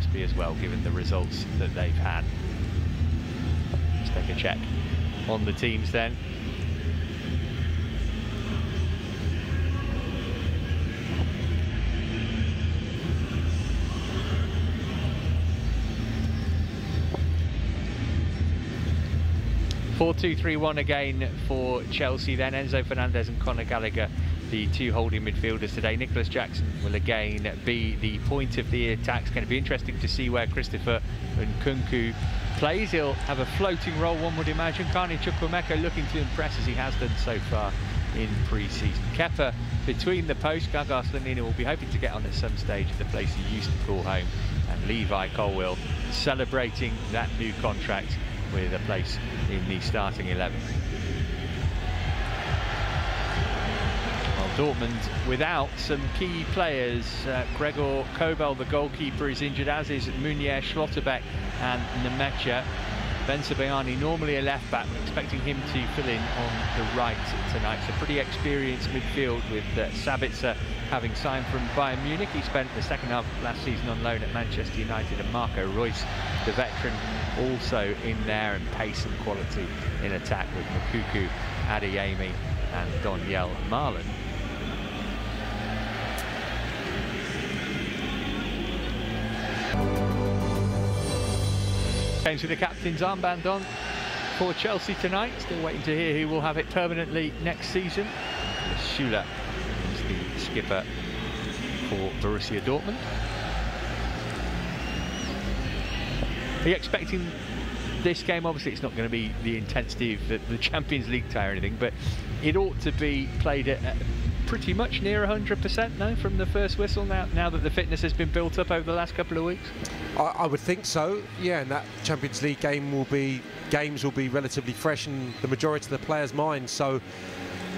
must be as well, given the results that they've had. Let's take a check on the teams then. Four two three one again for Chelsea. Then Enzo Fernandez and Conor Gallagher, the two holding midfielders today. Nicolas Jackson will again be the point of the attack. It's going to be interesting to see where Christopher Nkunku plays. He'll have a floating role, one would imagine. Carney Chukwuemeka looking to impress as he has done so far in pre-season. Kepa between the posts. Gaga Slonina will be hoping to get on at some stage at the place he used to call home. And Levi Colwill celebrating that new contract with a place in the starting 11. Dortmund without some key players. Uh, Gregor Kobel, the goalkeeper, is injured, as is Munier Schlotterbeck and Nmecha. Bensebaini, normally a left back, we're expecting him to fill in on the right tonight. A pretty experienced midfield with uh, Sabitzer having signed from Bayern Munich. He spent the second half last season on loan at Manchester United and Marco Reus, the veteran, also in there and pace and quality in attack with Moukoko, Adeyemi and Donyell Malen. Change to the captain's armband on for Chelsea tonight. Still waiting to hear who will have it permanently next season. Schüller is the skipper for Borussia Dortmund. Are you expecting this game? Obviously, it's not going to be the intensity of the, Champions League tie or anything, but it ought to be played at, at pretty much near 100% now from the first whistle now, now that the fitness has been built up over the last couple of weeks? I, I, would think so, yeah, and that Champions League game will be, games will be relatively fresh in the majority of the players' minds, so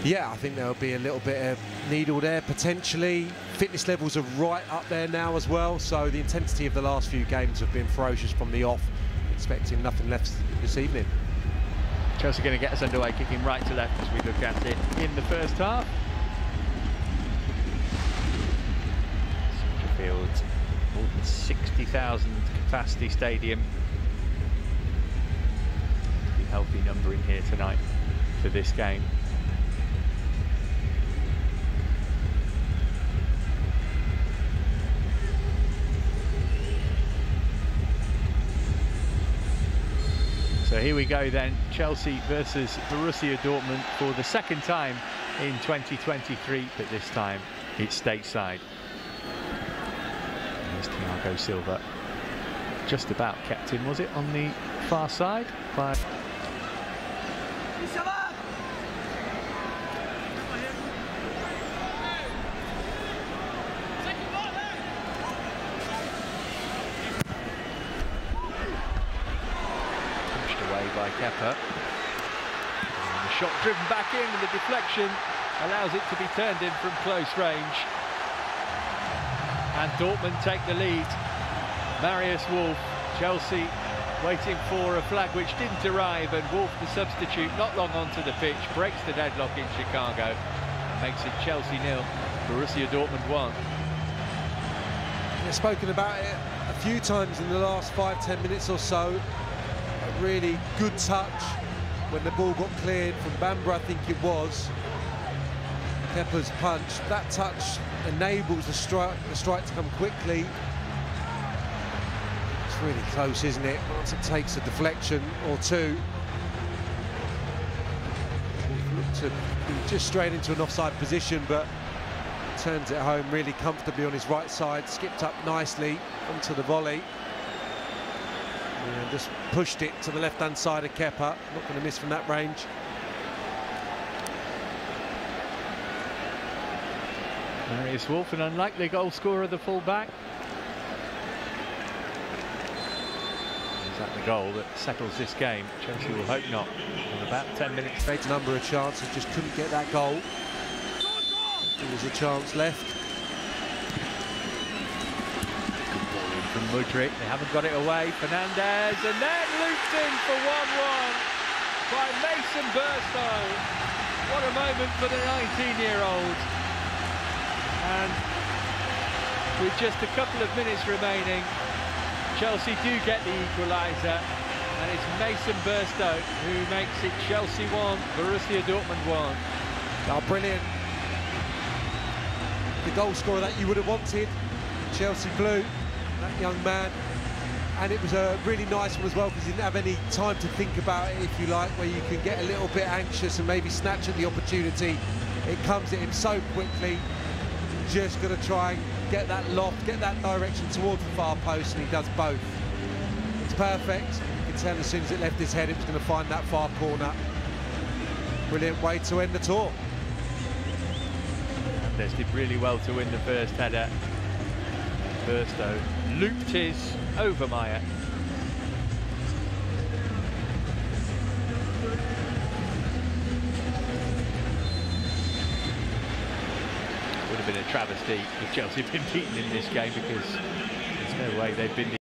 yeah, I think there'll be a little bit of needle there potentially. Fitness levels are right up there now as well, so the intensity of the last few games have been ferocious from the off. Expecting nothing left this evening. Chelsea going to get us underway, kicking right to left as we look at it in the first half. 60,000 capacity stadium. Healthy number in here tonight for this game. So here we go then, Chelsea versus Borussia Dortmund for the second time in 2023, but this time it's stateside. There's Thiago Silva, just about kept in, was it, on the far side? By by. And the shot driven back in and the deflection allows it to be turned in from close range. And Dortmund take the lead. Marius Wolf, Chelsea waiting for a flag which didn't arrive and Wolf the substitute not long onto the pitch breaks the deadlock in Chicago makes it Chelsea nil, Borussia Dortmund one. We've spoken about it a few times in the last five, ten minutes or so a really good touch when the ball got cleared from Bamba, I think it was. Kepa's punch. That touch enables the strike, the strike to come quickly. It's really close, isn't it? Once it takes a deflection or two. To just straight into an offside position, but turns it home really comfortably on his right side, skipped up nicely onto the volley. And just pushed it to the left-hand side of Kepa. Not going to miss from that range. Marius Wolf, an unlikely goal scorer, the full-back. Is that the goal that settles this game? Chelsea will hope not. In about 10 minutes. Great number of chances, just couldn't get that goal. There was a chance left. from Mudryk. They haven't got it away. Fernandez and then looped in for 1-1 by Mason Burstow. What a moment for the 19-year-old. And with just a couple of minutes remaining, Chelsea do get the equaliser, and it's Mason Burstow who makes it Chelsea 1, Borussia Dortmund 1. Oh, brilliant. The goal scorer that you would have wanted, Chelsea Blue, that young man. And it was a really nice one as well because he didn't have any time to think about it, if you like, where you can get a little bit anxious and maybe snatch at the opportunity. It comes at him so quickly, just going to try and get that loft, get that direction towards the far post, and he does both. It's perfect. You can tell as soon as it left his head, it was going to find that far corner. Brilliant way to end the tour. Andes did really well to win the first header. Burstow looped his over Meyer. Have been a travesty if Chelsea had been beaten in this game because there's no way they've been